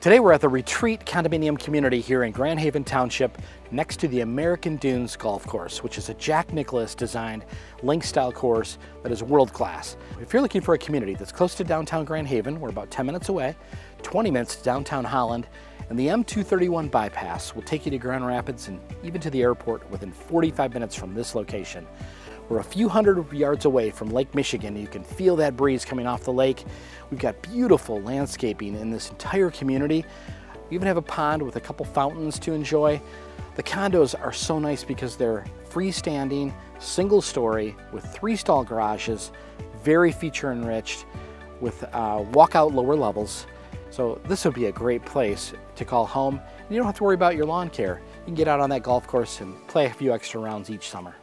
Today we're at the Retreat Condominium Community here in Grand Haven Township next to the American Dunes Golf Course, which is a Jack Nicklaus designed link style course that is world class. If you're looking for a community that's close to downtown Grand Haven, we're about 10 minutes away, 20 minutes to downtown Holland, and the M231 bypass will take you to Grand Rapids and even to the airport within 45 minutes from this location. We're a few hundred yards away from Lake Michigan. You can feel that breeze coming off the lake. We've got beautiful landscaping in this entire community. We even have a pond with a couple fountains to enjoy. The condos are so nice because they're freestanding, single story with three stall garages, very feature enriched with uh, walkout lower levels. So this would be a great place to call home. And You don't have to worry about your lawn care. You can get out on that golf course and play a few extra rounds each summer.